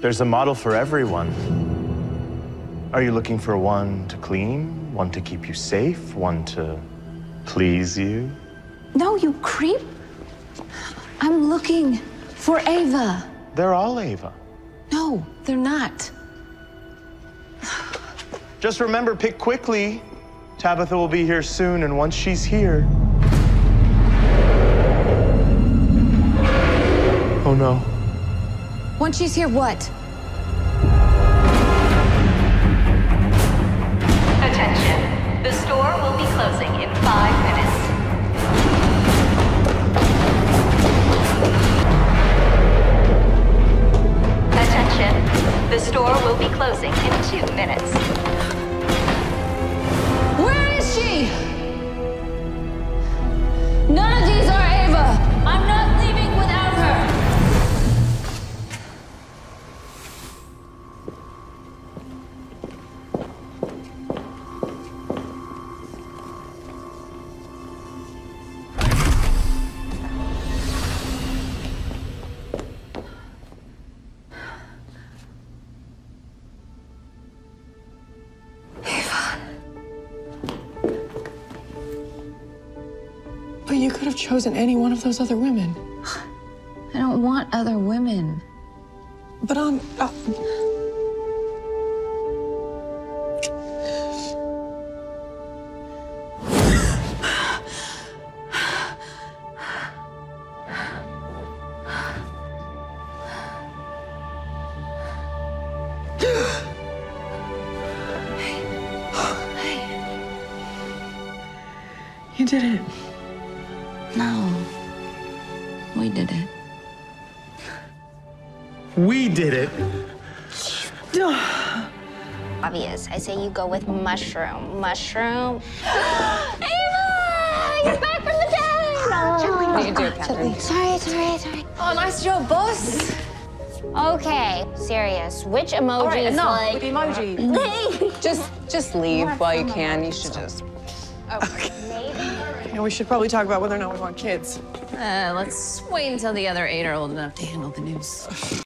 There's a model for everyone. Are you looking for one to clean, one to keep you safe, one to please you? No, you creep. I'm looking for Ava. They're all Ava. No, they're not. Just remember, pick quickly. Tabitha will be here soon, and once she's here. Oh no. Once she's here, what? Attention. The store will be closing in five minutes. Attention. The store will be closing in two minutes. You could have chosen any one of those other women. I don't want other women. But um, uh, you did it. No. We did it. We did it. obvious. I say you go with mushroom. Mushroom. Ava! You're back from the dead! Oh. What do you do, Catherine? Sorry, sorry, sorry. Oh, nice job, boss. Okay, serious. Which emoji is like... with emoji. just, just leave while you can. You should just. You know, we should probably talk about whether or not we want kids. Uh, let's wait until the other eight are old enough to handle the news.